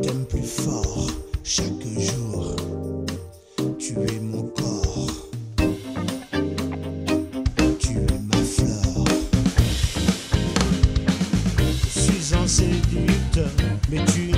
T'aime plus fort chaque jour. Tu es mon corps. Tu es ma fleur. Je suis un séducteur, mais tu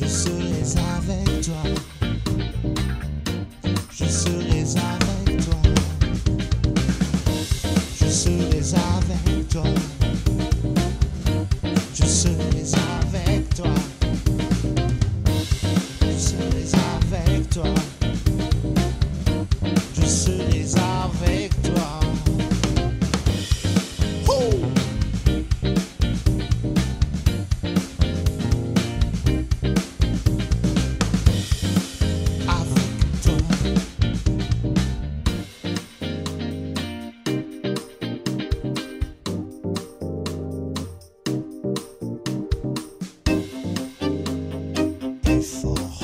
Je serai avec toi. Je serai avec toi. Je serai avec toi. Je serai avec toi. Je serai avec toi. before.